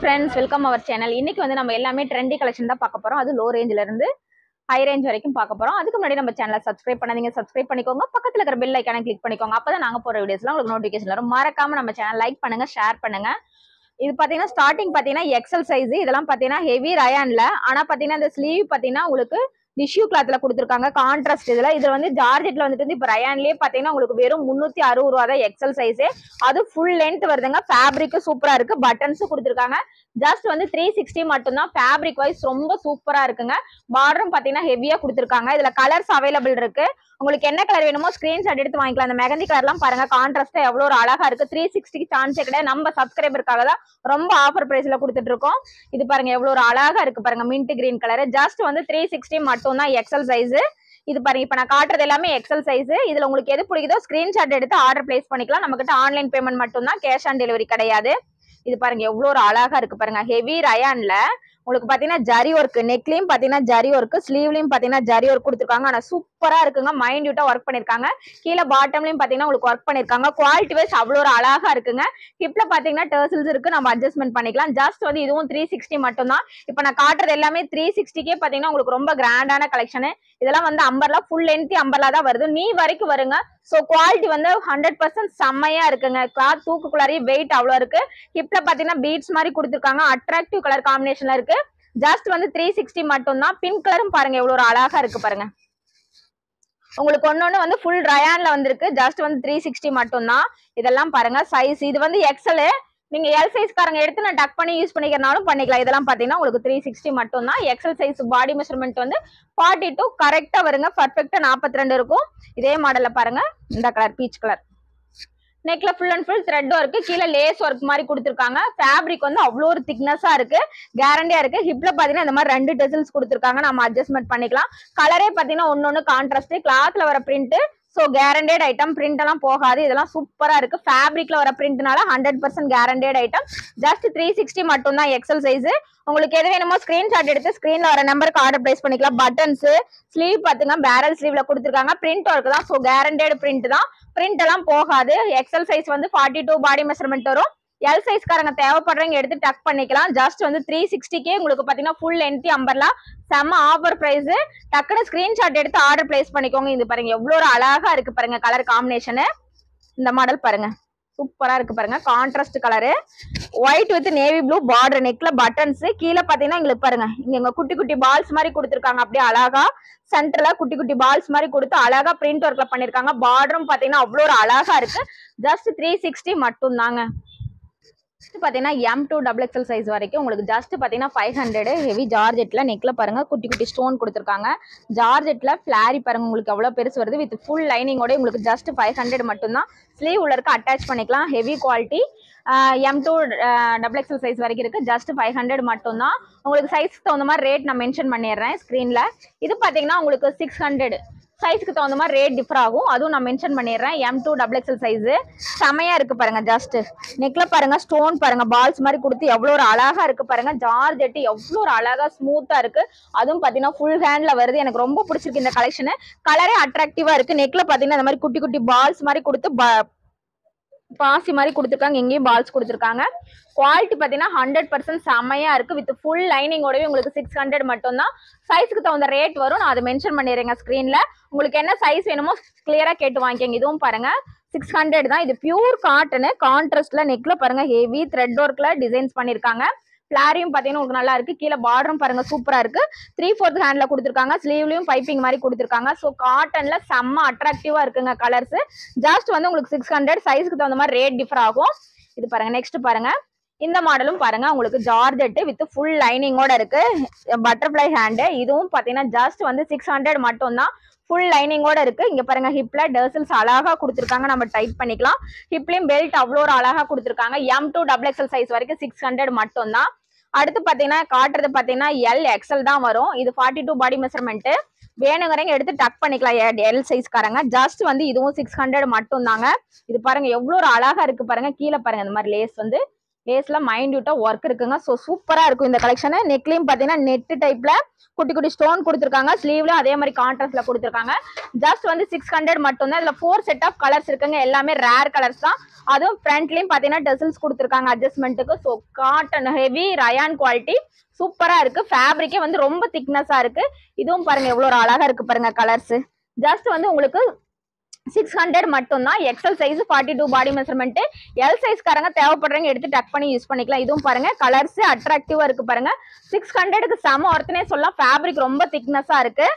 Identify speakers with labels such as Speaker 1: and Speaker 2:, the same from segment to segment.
Speaker 1: Friends welcome our channel இன்னைக்கு வந்து நம்ம எல்லாமே ட்ரெண்டி கலெக்ஷன் தான் பார்க்க போகிறோம் அது லோ ரேஞ்சிலேருந்து ஹை ரேஞ்ச் வரைக்கும் பார்க்க போகிறோம் அதுக்கு முன்னாடி நம்ம சேனலை சப்ஸ்கிரைப் பண்ணாதீங்க. சப்ஸ்கிரைப் பண்ணிக்கோங்க. பக்கத்தில் இருக்கிற பெல் ஐக்கான கிளிக் பண்ணிக்கோங்க. அப்பதான் நாங்கள் போகிற வீடியோஸ்லாம் உங்களுக்கு நோட்டிஃபிகேஷன் வரும். மறக்காம நம்ம சேனல் லைக் பண்ணுங்கள் ஷேர் பண்ணுங்கள் இது பார்த்தீங்கன்னா ஸ்டார்டிங் பார்த்தீங்கன்னா எக்ஸல் சைஸ் இதெல்லாம் பார்த்தீங்கன்னா ஹெவி ரயானில் ஆனால் பார்த்தீங்கன்னா இந்த ஸ்லீவ் பார்த்தீங்கன்னா உங்களுக்கு டிஷ்யூ கிளாத்ல கொடுத்துருக்காங்க. கான்ட்ராஸ்ட் இதுல. இதுல வந்து ஜார்ஜெட்ல வந்துட்டு வந்து ரயான்லயே பாத்தீங்கன்னா உங்களுக்கு வெறும் முன்னூத்தி அறுபது ரூபா தான் எக்ஸல் சைஸ் அது ஃபுல் லென்த் வருதுங்க. ஃபேப்ரிக் சூப்பரா இருக்கு. பட்டன்ஸும் கொடுத்துருக்காங்க. ஜஸ்ட் வந்து த்ரீ சிக்ஸ்டி மட்டும்தான் ஃபேப்ரிக் வைஸ் ரொம்ப சூப்பரா இருக்குங்க. பார்டரும் பாத்தீங்கன்னா ஹெவியா கொடுத்துருக்காங்க. இதுல கலர்ஸ் அவைலபிள் இருக்கு. உங்களுக்கு என்ன கலர் வேணுமோ ஸ்கிரீன்ஷாட் எடுத்து வாங்கிக்கலாம். அந்த மெகந்தி கலர்லாம் பாருங்க. கான்ட்ராஸ்டா எவ்வளவு ஒரு அழகா இருக்கு. த்ரீ சிக்ஸ்டிக்கு சான்ஸே கிடையாது நம்ம சப்ஸ்கிரைபருக்காக தான் ரொம்ப ஆஃபர் பிரைஸ்ல கொடுத்துட்டு இருக்கோம். இது பாருங்க எவ்வளவு ஒரு அழகா இருக்கு பாருங்க. மின்ட் கிரீன் கலர் ஜஸ்ட் வந்து த்ரீ சிக்ஸ்டி மட்டும் தான் எக்ஸல் சைஸ் இது பாருங்க இப்ப நான் காட்டுறது எல்லாமே எக்ஸல் சைஸ் இதுல உங்களுக்கு எது பிடிக்குதோ ஸ்கிரீன்ஷாட் எடுத்து ஆர்டர் பிளேஸ் பண்ணிக்கலாம். நம்ம கிட்ட ஆன்லைன் பேமெண்ட் மட்டும் தான் கேஷ் ஆன் டெலிவரி கிடையாது. இது பாருங்க எவ்வளோ ஒரு அழகா இருக்கு பாருங்க. ஹெவி ரயான்ல உங்களுக்கு பாத்தீங்கன்னா ஜரி ஒர்க் நெக்லயும் பாத்தீங்கன்னா ஜரி ஒர்க் ஸ்லீவ்லயும் பாத்தீங்கன்னா ஜரி ஒர்க் கொடுத்துருக்காங்க. ஆனா சூப்பர் இருக்குங்க. மைன்யூட்டா ஒர்க் பண்ணிருக்காங்க. கீழே பாட்டம்லயும் பாத்தீங்கன்னா உங்களுக்கு ஒர்க் பண்ணிருக்காங்க. குவாலிட்டி வைஸ் அவ்வளோ ஒரு அழகா இருக்குங்க. ஹிப்ல பாத்தீங்கன்னா டர்சல்ஸ் இருக்கு. நம்ம அட்ஜஸ்ட்மெண்ட் பண்ணிக்கலாம். ஜஸ்ட் வந்து இதுவும் த்ரீ சிக்ஸ்டி மட்டும் தான் இப்ப நான் காட்டுறது எல்லாமே த்ரீ சிக்ஸ்டிக்கே பாத்தீங்கன்னா உங்களுக்கு ரொம்ப கிராண்டான கலெக்ஷன் இதெல்லாம் வந்து அம்பர்லா ஃபுல் லென்த்தி அம்பர்லா தான் வருது. நீ வரைக்கும் வருங்க. ஸோ குவாலிட்டி வந்து ஹண்ட்ரட் பர்சன்ட் செம்மையா இருக்குங்க. கிளாத் தூக்குக்குள்ளாரியே வெயிட் அவ்வளோ இருக்கு. ஹிப்ல பாத்தீங்கன்னா பீட்ஸ் மாதிரி கொடுத்துருக்காங்க. அட்ராக்டிவ் கலர் காம்பினேஷன்ல இருக்கு. ஜஸ்ட் வந்து த்ரீ சிக்ஸ்டி மட்டும் தான் பிங்க் கலரும் பாருங்க. எவ்வளோ ஒரு அழகா இருக்கு பாருங்க. உங்களுக்கு ஒன்னொன்னு வந்து ஃபுல் ரயான்ல வந்திருக்கு. ஜஸ்ட் வந்து த்ரீ சிக்ஸ்டி மட்டும் தான் இதெல்லாம் பாருங்க சைஸ் இது வந்து எக்ஸல் நீங்க எல் சைஸ்காரங்க எடுத்து நான் டக் பண்ணி யூஸ் பண்ணிக்கிறனாலும் பண்ணிக்கலாம். இதெல்லாம் பாத்தீங்கன்னா உங்களுக்கு த்ரீ சிக்ஸ்டி மட்டும் தான் எக்ஸல் சைஸ் பாடி மெஷர்மெண்ட் வந்து ஃபார்ட்டி டூ கரெக்டா வருங்க. பர்ஃபெக்டா நாற்பத்தி ரெண்டு இருக்கும். இதே மாடல்ல பாருங்க. இந்த colour peach colour நெக்ல full and full thread work கீழே லேஸ் ஒர்க் மாதிரி கொடுத்துருக்காங்க. ஃபேப்ரிக் வந்து அவ்வளோ ஒரு திக்னஸா இருக்கு. கேரண்டியா இருக்கு. ஹிப்ல பாத்தீங்கன்னா இந்த மாதிரி ரெண்டு டெசில்ஸ் கொடுத்துருக்காங்க. நம்ம அட்ஜஸ்ட்மெண்ட் பண்ணிக்கலாம். கலரே பாத்தீங்கன்னா ஒன்னொன்னு கான்ட்ராஸ்ட் கிளாத்ல வர print so guaranteed item print எல்லாம் போகாது. இதெல்லாம் சூப்பரா இருக்கு. ஃபேப்ரிக்ல வர பிரிண்ட்னால hundred percent guaranteed item just three sixty மட்டும் தான் எக்ஸல் சைஸ் உங்களுக்கு எது வேணுமோ ஸ்கிரீன்ஷாட் எடுத்து ஸ்கிரீன்ல வர நம்பருக்கு ஆர்டர் பிளேஸ் பண்ணிக்கலாம். பட்டன்ஸ் ஸ்லீவ் பாத்துங்க. பேரல் ஸ்லீவ்ல கொடுத்துருக்காங்க. பிரிண்ட் ஒர்க் தான். ஸோ கேரண்டட் பிரிண்ட் தான். பிரிண்ட் எல்லாம் போகாது. எக்ஸல் சைஸ் வந்து ஃபார்ட்டி டூ பாடி மெஷர்மெண்ட் வரும் எல் சைஸ்காரங்க தேவைப்படுறவங்க எடுத்து டக் பண்ணிக்கலாம். ஜஸ்ட் வந்து த்ரீ சிக்ஸ்டிக்கே உங்களுக்கு பாத்தீங்கன்னா ஃபுல் லென்த்தி அம்பர்லாம் செம்ம ஆஃபர் பிரைஸ் டக்குனு ஸ்கிரீன்ஷாட் எடுத்து ஆர்டர் பிளேஸ் பண்ணிக்கோங்க. இது பாருங்க எவ்வளோ ஒரு அழகா இருக்கு பாருங்க கலர் காம்பினேஷனு இந்த மாடல் பாருங்க. சூப்பரா இருக்கு பாருங்க contrast colour white with navy blue border நெக்ல buttons கீழே பாத்தீங்கன்னா எங்களுக்கு பாருங்க. இங்க இங்க குட்டி குட்டி பால்ஸ் மாதிரி கொடுத்துருக்காங்க. அப்படியே அழகா சென்டர்ல குட்டி குட்டி பால்ஸ் மாதிரி கொடுத்து அழகா பிரிண்ட் ஒர்க்ல பண்ணிருக்காங்க. பார்டரும் பாத்தீங்கன்னா அவ்வளோ ஒரு அழகா இருக்கு. ஜஸ்ட் த்ரீ சிக்ஸ்டி மட்டும் தாங்க நெக்ஸ்ட் பார்த்தீங்கன்னா M to double XL size வரைக்கும் உங்களுக்கு ஜஸ்ட் பார்த்தீங்கன்னா ஃபைவ் ஹண்ட்ரட் ஹெவி ஜார்ஜெட்டில் நெக்கில் பாருங்கள் குட்டி குட்டி ஸ்டோன் கொடுத்துருக்காங்க. ஜார்ஜெட்டில் ஃப்ளாரி பாருங்கள் உங்களுக்கு எவ்வளோ பெருசு வருது. வித் ஃபுல் லைனிங்கோட உங்களுக்கு ஜஸ்ட் ஃபைவ் ஹண்ட்ரட் மட்டும்தான். ஸ்லீவ் உள்ள இருக்க அட்டாச் பண்ணிக்கலாம். Heavy quality M to double XL size வரைக்கும் இருக்குது ஜஸ்ட் ஃபைவ் ஹண்ட்ரட் மட்டும்தான். உங்களுக்கு சைஸ்க்கு தகுந்த மாதிரி ரேட் நான் மென்ஷன் பண்ணிடுறேன் ஸ்க்ரீனில் இது பார்த்தீங்கன்னா உங்களுக்கு சிக்ஸ் ஹண்ட்ரட் சைஸ்க்கு தகுந்த மாதிரி ரேட் டிஃபர் ஆகும். அதுவும் நான் மென்ஷன் பண்ணிடுறேன். M to double XL size செமையாக இருக்குது பாருங்கள் ஜஸ்ட் நெக்கில் பாருங்கள் ஸ்டோன் பாருங்கள் பால்ஸ் மாதிரி கொடுத்து எவ்வளோ ஒரு அழகாக இருக்குது பாருங்கள் ஜார்ஜ் எட்டு எவ்வளோ ஒரு அழகாக ஸ்மூத்தாக இருக்குது அதுவும் பார்த்தீங்கன்னா ஃபுல் ஹேண்டில் வருது. எனக்கு ரொம்ப பிடிச்சிருக்கு இந்த கலெக்ஷனு கலரே அட்ராக்டிவாக இருக்குது நெக்கில் பார்த்தீங்கன்னா இந்த மாதிரி குட்டி குட்டி பால்ஸ் மாதிரி கொடுத்து ப- பாசி மாதிரி கொடுத்துருக்காங்க இங்கேயும் பால்ஸ் கொடுத்துருக்காங்க. குவாலிட்டி பார்த்தீங்கன்னா ஹண்ட்ரட் பர்சன்ட் செம்மையாக இருக்குது வித் ஃபுல் லைனிங்கோடவே உங்களுக்கு சிக்ஸ் ஹண்ட்ரட் மட்டும்தான். சைஸுக்கு தகுந்த ரேட் வரும். நான் அதை மென்ஷன் பண்ணிடுறேங்க ஸ்க்ரீனில் உங்களுக்கு என்ன சைஸ் வேணுமோ கிளியராக கேட்டு வாங்கிக்கோங்க. இதுவும் பாருங்கள் சிக்ஸ் ஹண்ட்ரட் தான். இது பியூர் காட்டனு கான்ட்ராஸ்ட்ல நெக்கில் பாருங்கள் ஹெவி த்ரெட் ஒர்க்கில் டிசைன்ஸ் பண்ணியிருக்காங்க. பிளாரியும் பார்த்தீங்கன்னா உங்களுக்கு நல்லா இருக்கு. கீழே பார்டரும் பாருங்க சூப்பரா இருக்கு. த்ரீ ஃபோர்த் ஹேண்ட்ல கொடுத்துருக்காங்க. ஸ்லீவ்லயும் பைப்பிங் மாதிரி கொடுத்துருக்காங்க. ஸோ காட்டன்ல செம்ம அட்ராக்டிவா இருக்குங்க கலர்ஸ் ஜஸ்ட் வந்து உங்களுக்கு சிக்ஸ் ஹண்ட்ரட் சைஸ்க்கு தகுந்த மாதிரி ரேட் டிஃபர் ஆகும். இது பாருங்க நெக்ஸ்ட் பாருங்க. இந்த மாடலும் பாருங்க உங்களுக்கு ஜார்ஜெட்டு வித் ஃபுல் லைனிங்கோட இருக்கு. பட்டர்ஃப்ளை ஹேண்டு இதுவும் பாத்தீங்கன்னா ஜஸ்ட் வந்து சிக்ஸ் ஹண்ட்ரட் மட்டும் தான் ஃபுல் லைனிங்கோட இருக்கு. இங்க பாருங்க ஹிப்ல டர்சல்ஸ் அழகா கொடுத்துருக்காங்க. நம்ம டைட் பண்ணிக்கலாம். ஹிப்லயும் பெல்ட் அவ்வளோ ஒரு அழகா கொடுத்துருக்காங்க. M to double XL size வரைக்கும் சிக்ஸ் ஹண்ட்ரட் மட்டும் தான் அடுத்து பார்த்தீங்கன்னா காட்டுறது பார்த்தீங்கன்னா எல் எக்ஸல் தான் வரும். இது ஃபார்ட்டி டூ பாடி மெஷர்மெண்ட்டு வேணுங்கிறவங்க எடுத்து டக் பண்ணிக்கலாம். எல் சைஸ்காரங்க ஜஸ்ட் வந்து இதுவும் சிக்ஸ் ஹண்ட்ரட் மட்டும் தாங்க இது பாருங்க எவ்வளோ ஒரு அழகா இருக்கு பாருங்க. கீழே பாருங்க இந்த மாதிரி லேஸ் வந்து. லேஸ்ல மைன்யூட்டா ஒர்க் இருக்குங்க. ஸோ சூப்பரா இருக்கும் இந்த கலெக்ஷன் நெக்லையும் பாத்தீங்கன்னா நெட் டைப்ல குட்டி குட்டி ஸ்டோன் கொடுத்துருக்காங்க. ஸ்லீவ்லயும் அதே மாதிரி கான்ட்ராஸ்ட்ல கொடுத்துருக்காங்க. ஜஸ்ட் வந்து சிக்ஸ் ஹண்ட்ரட் மட்டும் தான் இதுல ஃபோர் செட் ஆஃப் கலர்ஸ் இருக்குங்க. எல்லாமே ரேர் கலர்ஸ் தான். அதுவும் ஃப்ரண்ட்லயும் பாத்தீங்கன்னா டெசில்ஸ் கொடுத்துருக்காங்க அட்ஜஸ்ட்மெண்ட்டுக்கு so cotton heavy rayon quality சூப்பரா இருக்கு. ஃபேப்ரிக்கே வந்து ரொம்ப திக்னஸா இருக்கு. இதுவும் பாருங்க எவ்வளவு ஒரு அழகா இருக்கு பாருங்க கலர்ஸ் ஜஸ்ட் வந்து உங்களுக்கு சிக்ஸ் ஹண்ட்ரட் மட்டும் தான் XL size forty two body measurement L சைஸ்காரங்க தேவைப்படுறவங்க எடுத்து டக் பண்ணி யூஸ் பண்ணிக்கலாம். இதுவும் பாருங்க கலர்ஸ் அட்ராக்டிவா இருக்கு பாருங்க. சிக்ஸ் ஹண்ட்ரடுக்கு செம ஒருத்தனே சொல்லலாம். ஃபேப்ரிக் ரொம்ப திக்னஸா இருக்கு.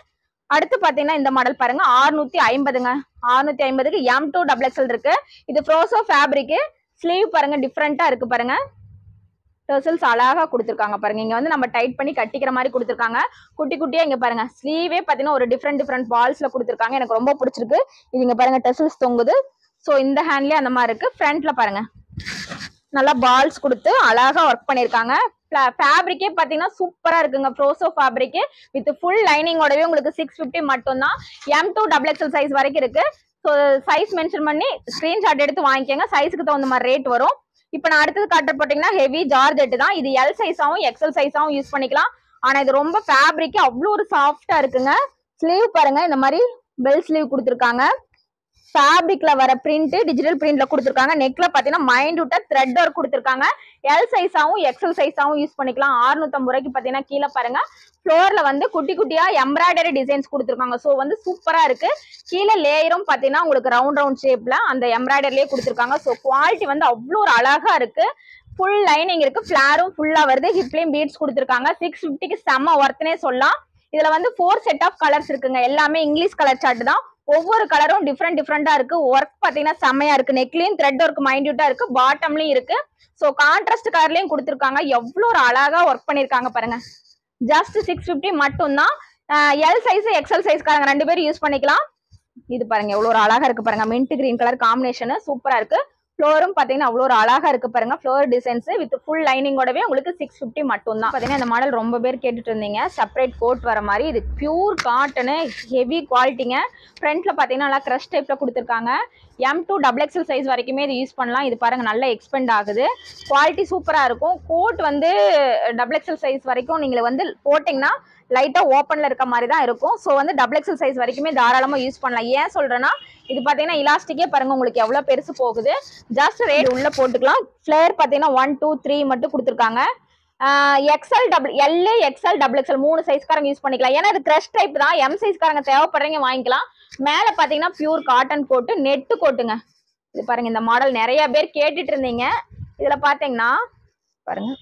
Speaker 1: அடுத்து பாத்தீங்கன்னா இந்த மாடல் பாருங்க ஆறுநூத்தி ஐம்பதுங்க. ஆறுநூத்தி ஐம்பதுக்கு எம் டூ டபுள் எக்ஸல் இருக்கு. இது ஃப்ரோசோ ஃபேப்ரிக் ஸ்லீவ் பாருங்க டிஃப்ரெண்டா இருக்கு பாருங்க. டெர்சல்ஸ் அழகாக கொடுத்துருக்காங்க பாருங்க. இங்கே வந்து நம்ம டைட் பண்ணி கட்டிக்கிற மாதிரி கொடுத்துருக்காங்க. குட்டி குட்டியாக இங்கே பாருங்க. ஸ்லீவே பார்த்தீங்கன்னா ஒரு டிஃப்ரெண்ட் டிஃப்ரெண்ட் பால்ஸில் கொடுத்துருக்காங்க. எனக்கு ரொம்ப பிடிச்சிருக்கு. இது இங்கே பாருங்க டெர்சல்ஸ் தொங்குது. ஸோ இந்த ஹேண்ட்லேயே அந்த மாதிரி இருக்குது ஃப்ரண்ட்டில் பாருங்க. நல்லா பால்ஸ் கொடுத்து அழகாக ஒர்க் பண்ணிருக்காங்க. ஃபேப்ரிக்கே பார்த்தீங்கன்னா சூப்பராக இருக்குங்க. ஃப்ரோசோ ஃபேப்ரிக்கு வித் ஃபுல் லைனிங்கோடவே உங்களுக்கு சிக்ஸ் ஃபிஃப்டி மட்டும் தான் M to double XL size வரைக்கும் இருக்குது ஸோ சைஸ் மென்ஷன் பண்ணி ஸ்க்ரீன்ஷாட் எடுத்து வாங்கிக்கோங்க. சைஸுக்கு தகுந்த மாதிரி ரேட் வரும். இப்போ நான் அடுத்தது காட்ட போட்டீங்கன்னா ஹெவி ஜார்ஜெட் தான். இது எல் சைஸாவும் எக்ஸல் சைஸாவும் யூஸ் பண்ணிக்கலாம். ஆனா இது ரொம்ப ஃபேப்ரிக் அவ்வளோ ஒரு சாஃப்டா இருக்குங்க. ஸ்லீவ் பாருங்க இந்த மாதிரி பெல் ஸ்லீவ் கொடுத்துருக்காங்க. ஃபேப்ரிக்ல வர பிரிண்ட் டிஜிட்டல் பிரிண்ட்ல கொடுத்துருக்காங்க. நெக்ல பாத்தீங்கன்னா மைண்ட் விட்ட த்ரெட் ஒர்க் கொடுத்துருக்காங்க எல் சைஸாவும் எக்ஸல் சைஸாவும் யூஸ் பண்ணிக்கலாம். 650 ரூபாய்க்கு பாத்தீங்கன்னா கீழே பாருங்க. ஃப்ளோர்ல வந்து குட்டி குட்டியா எம்ப்ராய்டரி டிசைன்ஸ் கொடுத்துருக்காங்க. ஸோ வந்து சூப்பரா இருக்கு. கீழே லேயரும் பாத்தீங்கன்னா உங்களுக்கு ரவுண்ட் ரவுண்ட் ஷேப்ல அந்த எம்ப்ராய்டரிலேயே கொடுத்துருக்காங்க. ஸோ குவாலிட்டி வந்து அவ்வளோ ஒரு அழகா இருக்கு. ஃபுல் லைனிங் இருக்கு. ஃபிளாரும் ஃபுல்லா வருது. ஹிப்லையும் பீட்ஸ் கொடுத்துருக்காங்க. சிக்ஸ் ஃபிஃப்டிக்கு செம்ம ஒர்த்னே சொல்லலாம். இதுல வந்து ஃபோர் செட் ஆஃப் கலர்ஸ் இருக்குங்க. எல்லாமே இங்கிலீஷ் கலர் சார்ட் தான். ஒவ்வொரு கலரும் டிஃப்ரெண்ட் டிஃப்ரெண்டா இருக்கு. ஒர்க் பாத்தீங்கன்னா செம்மையா இருக்கு. நெக்லயும் த்ரெட் ஒர்க் மைன்யூட்டா இருக்கு. பாட்டம்லயும் இருக்கு. ஸோ கான்ட்ராஸ்ட் கலர்லயும் கொடுத்துருக்காங்க. எவ்வளோ ஒரு அழகா ஒர்க் பண்ணிருக்காங்க பாருங்க. ஜஸ்ட் சிக்ஸ் ஃபிஃப்டி மட்டும்தான். எல் சைஸ் எக்ஸல் சைஸ்காரங்க ரெண்டு பேரும் யூஸ் பண்ணிக்கலாம். இது பாருங்க எவ்வளோ ஒரு அழகா இருக்கு பாருங்க. மின்ட் கிரீன் கலர் காம்பினேஷன் சூப்பரா இருக்கு. ஃப்ளோரும் பாத்தீங்கன்னா அவ்வளோ ஒரு அழகா இருக்கு பாருங்க. ஃப்ளோர் டிசைன்ஸ் வித் ஃபுல் லைனிங்கோடவே உங்களுக்கு சிக்ஸ் ஃபிஃப்டி மட்டும் தான் பாத்தீங்கன்னா இந்த மாடல் ரொம்ப பேர் கேட்டுட்டு இருந்தீங்க. செப்பரேட் கோட் வர மாதிரி. இது பியூர் காட்டனு ஹெவி குவாலிட்டிங்க ஃப்ரண்ட்ல பாத்தீங்கன்னா நல்லா க்ரஷ் டைப்ல கொடுத்துருக்காங்க. M to double XL size வரைக்குமே இது யூஸ் பண்ணலாம். இது பாருங்க நல்லா எக்ஸ்பெண்ட் ஆகுது. குவாலிட்டி சூப்பராக இருக்கும். கோட் வந்து டபுள் எக்ஸல் சைஸ் வரைக்கும் நீங்கள் வந்து போட்டிங்கன்னா லைட்டா ஓப்பன்ல இருக்க மாதிரி தான் இருக்கும். ஸோ வந்து டபுள் எக்ஸல் சைஸ் வரைக்குமே தாராளமா யூஸ் பண்ணலாம். ஏன் சொல்றேன்னா இது பாத்தீங்கன்னா இலாஸ்டிக்கே பாருங்க உங்களுக்கு எவ்வளவு பெருசு போகுது. ஜஸ்ட் ரேட் உள்ள போட்டுக்கலாம். ஃபிளேர் பாத்தீங்கன்னா ஒன் டூ த்ரீ மட்டும் கொடுத்துருக்காங்க. XL double L XL double XL மூணு சைஸ்காரங்க யூஸ் பண்ணிக்கலாம். ஏன்னா இது க்ரஷ் டைப் தான். எம் சைஸ்காரங்க தேவைப்படுறீங்க வாங்கிக்கலாம். மேல பாத்தீங்கன்னா பியூர் காட்டன் கோட்டு நெட்டு கோட்டுங்க இது பாருங்க இந்த மாடல் நிறைய பேர் கேட்டுட்டு இருந்தீங்க. இதுல பாத்தீங்கன்னா பாருங்க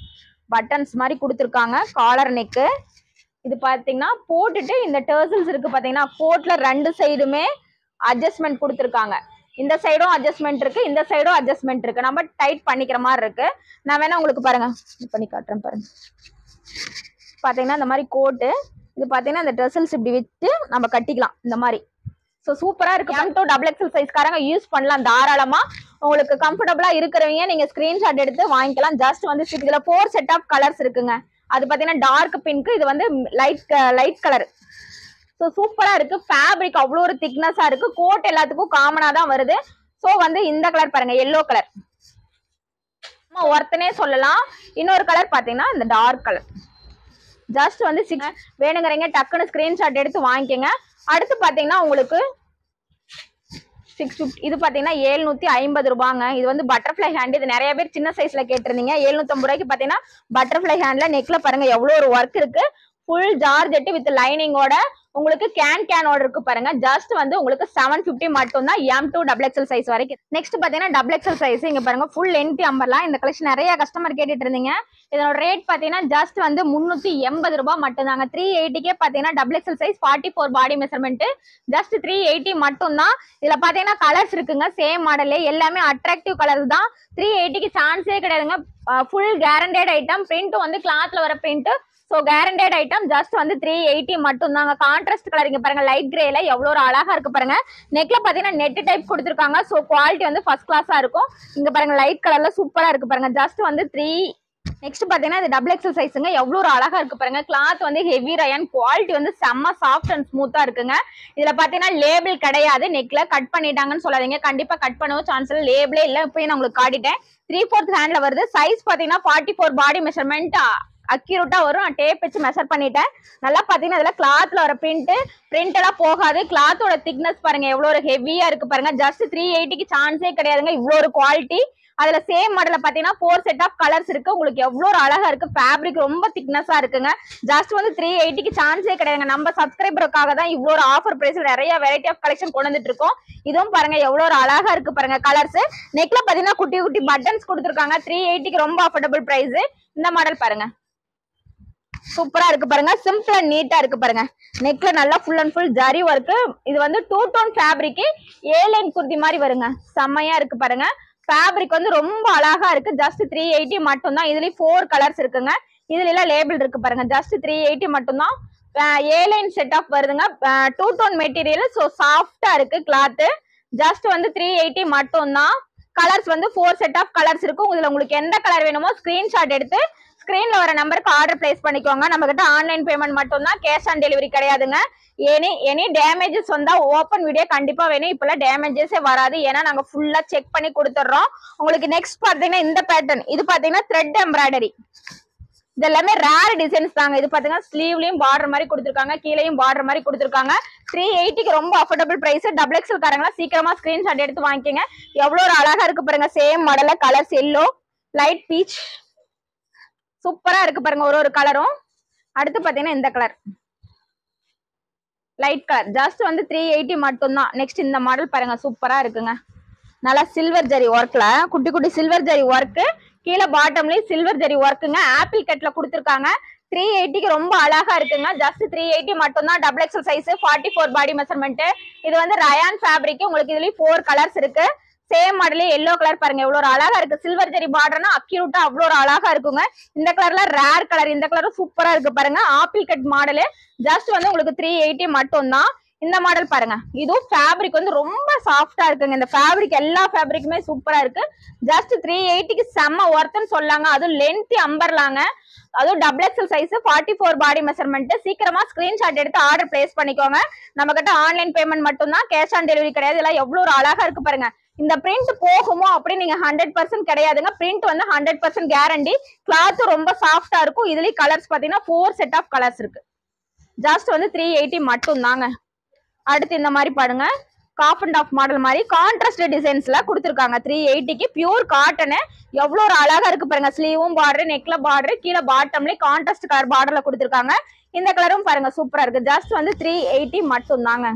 Speaker 1: பட்டன்ஸ் மாதிரி கொடுத்துருக்காங்க. காலர் நெக்கு இது பாத்தீங்கன்னா போட்டுட்டு இந்த டர்சல்ஸ் இருக்கு பாத்தீங்கன்னா கோட்ல ரெண்டு சைடுமே அட்ஜஸ்ட்மெண்ட் கொடுத்துருக்காங்க. இந்த சைடும் அட்ஜஸ்ட்மெண்ட் இருக்கு இந்த சைடும் அட்ஜஸ்ட்மெண்ட் இருக்கு. நம்ம டைட் பண்ணிக்கிற மாதிரி இருக்கு. நான் வேணா உங்களுக்கு பாருங்க. இது பண்ணி காட்டுறேன் பாருங்க. பாத்தீங்கன்னா இந்த மாதிரி கோட்டு இது பாத்தீங்கன்னா இந்த ட்ரெஸ்ஸல்ஸ் இப்படி வச்சு நம்ம கட்டிக்கலாம். இந்த மாதிரி. ஸோ சூப்பரா இருக்கு. எம் டூ டபுள் எக்ஸல் சைஸ்காரங்க யூஸ் பண்ணலாம் தாராளமா. உங்களுக்கு கம்ஃபர்டபுளா இருக்கிறவங்க நீங்க ஸ்கிரீன்ஷாட் எடுத்து வாங்கிக்கலாம். ஜஸ்ட் வந்து இதுல ஃபோர் செட் ஆஃப் கலர்ஸ் இருக்குங்க. அது பார்த்தீங்கன்னா டார்க் பிங்க் இது வந்து லைட் லைட் கலர் ஸோ சூப்பராக இருக்குது ஃபேப்ரிக் அவ்வளோ ஒரு திக்னஸாக இருக்குது கோட் எல்லாத்துக்கும் காமனாக தான் வருது. ஸோ வந்து இந்த கலர் பாருங்க எல்லோ கலர் ஒருத்தனே சொல்லலாம். இன்னொரு கலர் பார்த்தீங்கன்னா இந்த டார்க் கலர் ஜஸ்ட் வந்து சிக்ஸ் வேணுங்கிறீங்க டக்குன்னு ஸ்க்ரீன்ஷாட் எடுத்து வாங்கிக்கோங்க. அடுத்து பார்த்தீங்கன்னா உங்களுக்கு சிக்ஸ் ஃபிஃப்டி இது பார்த்தீங்கன்னா ஏழ்நூற்றி ஐம்பது ரூபாங்க. இது வந்து பட்டர்ஃப்ளை ஹேண்ட் இது நிறைய பேர் சின்ன சைஸில் கேட்டிருந்தீங்க. எழுநூத்தம்பது ரூபாய்க்கு பார்த்தீங்கன்னா பட்டர்ஃப்ளை ஹேண்டில் நெக்கில் பாருங்கள் எவ்வளோ ஒரு ஒர்க் இருக்குது ஃபுல் ஜார்ஜெட் வித் லைனிங்கோட உங்களுக்கு கேன் கேனோட இருக்கு பாருங்க. ஜஸ்ட் வந்து உங்களுக்கு செவன் பிப்டி மட்டும் தான் M to double XL size வரைக்கும். நெக்ஸ்ட் பாத்தீங்கன்னா டபுள் எக்ஸல் சைஸ் இங்க பாருங்க. ஃபுல் லென்த் அம்பர்லாம் இந்த கலெக்ஷன் நிறைய கஸ்டமர் கேட்டுட்டு இருந்தீங்க. இதோட ரேட் பாத்தீங்கன்னா ஜஸ்ட் வந்து முன்னூத்தி எண்பது ரூபாய் மட்டும் தாங்க த்ரீ எயிட்டிக்கே பாத்தீங்கன்னா double XL size forty four body measurement just three eighty மட்டும் தான் இதுல பாத்தீங்கன்னா கலர்ஸ் இருக்குங்க. சேம் மாடலே எல்லாமே அட்ராக்டிவ் கலர்ஸ் தான். த்ரீ எயிட்டிக்கு சான்ஸே கிடையாதுங்க. ஃபுல் கேரண்டட் ஐட்டம் பிரிண்ட் வந்து கிளாத்ல வர print so guaranteed item just வந்து த்ரீ எயிட்டி மட்டும் தாங்க கான்ட்ராஸ்ட் கலர் இங்க பாருங்க லைட் கிரேல எவ்வளோ ஒரு அழகா இருக்கு பாருங்க. நெக்ல பாத்தீங்கன்னா நெட் டைப் கொடுத்துருக்காங்க. ஸோ குவாலிட்டி வந்து ஃபர்ஸ்ட் கிளாஸா இருக்கும். இங்க பாருங்க லைட் கலர்ல சூப்பரா இருக்கு பாருங்க. ஜஸ்ட் வந்து த்ரீ நெக்ஸ்ட் பாத்தீங்கன்னா இது டபுள் எக்ஸல் சைஸுங்க எவ்வளவு ஒரு அழகா இருக்கு பாருங்க. கிளாத் வந்து ஹெவி ரயன் குவாலிட்டி வந்து செம்ம சாஃப்ட் அண்ட் ஸ்மூத்தா இருக்குங்க. இதுல பாத்தீங்கன்னா லேபிள் கிடையாது. நெக்ல கட் பண்ணிட்டாங்கன்னு சொல்லாதீங்க. கண்டிப்பா கட் பண்ணவும் சான்ஸ் இல்லை. லேபிளே இல்ல இப்பயும் நான் உங்களுக்கு காட்டிட்டேன். த்ரீ ஃபோர்த் ஹேண்ட்ல வருது. சைஸ் பாத்தீங்கன்னா ஃபார்ட்டி ஃபோர் பாடி மெஷர்மெண்ட் அக்யூரேட்டா வரும். நான் டேப் வச்சு மெஷர் பண்ணிட்டேன். நல்லா பாத்தீங்கன்னா இதுல கிளாத்ல வர பிரிண்ட் பிரிண்ட் எல்லாம் போகாது. கிளாத்தோட திக்னஸ் பாருங்க எவ்வளவு ஒரு ஹெவியா இருக்கு பாருங்க. ஜஸ்ட் த்ரீ எயிட்டிக்கு சான்ஸே கிடையாதுங்க. இவ்வளவு ஒரு குவாலிட்டி அதுல சேம் மாடல்ல பாத்தீங்கன்னா ஃபோர் செட் ஆஃப் கலர்ஸ் இருக்கு. உங்களுக்கு எவ்வளவு ஒரு அழகா இருக்கு. ஃபேப்ரிக் ரொம்ப திக்னஸா இருக்குங்க. ஜஸ்ட் வந்து த்ரீ எயிட்டிக்கு சான்ஸே கிடையாதுங்க. நம்ம சப்ஸ்கிரைபருக்காக தான் இவ்வளோ ஒரு ஆஃபர் பிரைஸ்ல நிறைய வெரைட்டி ஆஃப் கலெக்ஷன் கொண்டு வந்துட்டு இருக்கோம். இதுவும் பாருங்க எவ்வளவு ஒரு அழகா இருக்கு பாருங்க கலர்ஸ் நெக்ல பாத்தீங்கன்னா குட்டி குட்டி பட்டன்ஸ் கொடுத்துருக்காங்க. த்ரீ எயிட்டிக்கு ரொம்ப அஃபோர்டபுள் பிரைஸ் இந்த மாடல் பாருங்க. சூப்பரா இருக்கு பாருங்க. சிம்பிள் அண்ட் நீட்டா இருக்கு பாருங்க. நெக்ல நல்லா full and full zari work இது வந்து two tone fabric A line kurti மாதிரி வருங்க. செம்மையா இருக்கு பாருங்க. ஃபேப்ரிக் வந்து ரொம்ப அழகா இருக்கு. ஜஸ்ட் த்ரீ எயிட்டி மட்டும் தான் இதுலயும் ஃபோர் கலர்ஸ் இருக்குங்க. இதுல எல்லாம் லேபிள் இருக்கு பாருங்க. ஜஸ்ட் த்ரீ எயிட்டி மட்டும் தான் ஏ லைன் செட் ஆஃப் வருதுங்க டூ டோன் மெட்டீரியல் ஸோ சாஃப்டா இருக்கு கிளாத்து ஜஸ்ட் வந்து த்ரீ எயிட்டி மட்டும் தான் கலர்ஸ் வந்து ஃபோர் செட் ஆஃப் கலர்ஸ் இருக்கும். இதுல உங்களுக்கு எந்த கலர் வேணுமோ ஸ்கிரீன்ஷாட் எடுத்து ஸ்கிரீன்ல வர நம்பருக்கு ஆர்டர் பிளேஸ் பண்ணிக்கோங்க. நம்ம கிட்ட ஆன்லைன் பேமெண்ட் மட்டும் தான் கேஷ் ஆன் டெலிவரி கிடையாதுங்க. எனி எனி டேமேஜஸ் வந்தா ஓப்பன் வீடியோ கண்டிப்பா வேணும். இப்பெல்லாம் டேமேஜஸே வராது. ஏன்னா நாங்க ஃபுல்லா செக் பண்ணி கொடுத்துட்றோம். உங்களுக்கு நெக்ஸ்ட் பாத்தீங்கன்னா இந்த பேட்டர்ன் இது பாத்தீங்கன்னா த்ரெட் எம்ப்ராய்டரி இது எல்லாமே ரேர் டிசைன்ஸ் தாங்க. இது பாத்தீங்கன்னா ஸ்லீவ்லயும் பார்டர் மாதிரி கொடுத்துருக்காங்க கீழேயும் பார்டர் மாதிரி கொடுத்துருக்காங்க. த்ரீ எயிட்டிக்கு ரொம்ப அஃபோர்டபுள் பிரைஸ் டபுள் எக்ஸல் காரங்களா சீக்கிரமா ஸ்கிரீன்ஷாட் எடுத்து வாங்கிக்கோங்க. எவ்வளவு ஒரு அழகா இருக்கு பாருங்க. சேம் மாடல்ல கலர்ஸ் எல்லோ லைட் பீச் சூப்பரா இருக்கு பாருங்க. ஒரு ஒரு கலரும் அடுத்து பாத்தீங்கன்னா இந்த கலர் லைட் கலர் ஜஸ்ட் வந்து த்ரீ எயிட்டி மட்டும்தான். நெக்ஸ்ட் இந்த மாடல் பாருங்க. சூப்பரா இருக்குங்க. நல்லா சில்வர் ஜரி ஒர்க்ல குட்டி குட்டி சில்வர் ஜரி ஒர்க்கு கீழே பாட்டம்லயும் சில்வர் ஜெரி ஒர்க்குங்க ஆப்பிள் கட்ல கொடுத்துருக்காங்க. த்ரீ எயிட்டிக்கு ரொம்ப அழகா இருக்குங்க. ஜஸ்ட் த்ரீ எயிட்டி மட்டும் தான் double XL size forty four body measurement இது வந்து ரயான் ஃபேப்ரிக் உங்களுக்கு இதுலயும் ஃபோர் கலர்ஸ் இருக்கு. சேம் மாடலே எல்லோ கலர் பாருங்க. இவ்வளோ ஒரு அழகா இருக்கு. சில்வர் ஜெரி பார்டர்னா அக்யூட்டா அவ்வளோ ஒரு அழகா இருக்குங்க. இந்த கலர்ல ரேர் கலர் இந்த கலரும் சூப்பரா இருக்கு பாருங்க. ஆப்பிள் கட் மாடலு ஜஸ்ட் வந்து உங்களுக்கு த்ரீ எயிட்டி மட்டும் தான் இந்த மாடல் பாருங்க. இதுவும் ஃபேப்ரிக் வந்து ரொம்ப சாஃப்டா இருக்குங்க. இந்த ஃபேப்ரிக் எல்லா ஃபேப்ரிக்குமே சூப்பரா இருக்கு. ஜஸ்ட் த்ரீ எயிட்டிக்கு செம்ம ஒர்த்துன்னு சொல்லாங்க. அதுவும் லென்த்தி அம்பர்லாங்க அதுவும் double XL size forty four body measurement சீக்கிரமா ஸ்கிரீன்ஷாட் எடுத்து ஆர்டர் பிளேஸ் பண்ணிக்கோங்க. நம்ம கிட்ட ஆன்லைன் பேமெண்ட் மட்டும் தான் கேஷ் ஆன் டெலிவரி கிடையாது. இதெல்லாம் எவ்வளவு ஒரு அழகா இருக்கு பாருங்க. இந்த பிரிண்ட் போகுமோ அப்படின்னு நீங்க ஹண்ட்ரட் பர்சன்ட் கிடையாதுங்க. பிரிண்ட் வந்து ஹண்ட்ரட் பர்சன்ட் கேரண்டி கிளாத் ரொம்ப சாஃப்டா இருக்கும். இதுலயும் கலர்ஸ் பாத்தீங்கன்னா ஃபோர் செட் ஆஃப் கலர்ஸ் இருக்கு. ஜஸ்ட் வந்து த்ரீ எயிட்டி மட்டும் தாங்க அடுத்து இந்த மாதிரி பாருங்க. காஃப் அண்ட் ஆஃப் மாடல் மாதிரி கான்ட்ராஸ்ட் டிசைன்ஸ்ல கொடுத்துருக்காங்க. த்ரீ எயிட்டிக்கு பியூர் காட்டனு எவ்வளோ ஒரு அழகா இருக்கு பாருங்க. ஸ்லீவும் பார்டர் நெக்ல பார்டர் கீழே பாட்டம்லயே கான்ட்ராஸ்ட் கலர் பார்டர்ல கொடுத்துருக்காங்க. இந்த கலரும் பாருங்க சூப்பரா இருக்கு. ஜஸ்ட் வந்து த்ரீ எயிட்டி மட்டும் தாங்க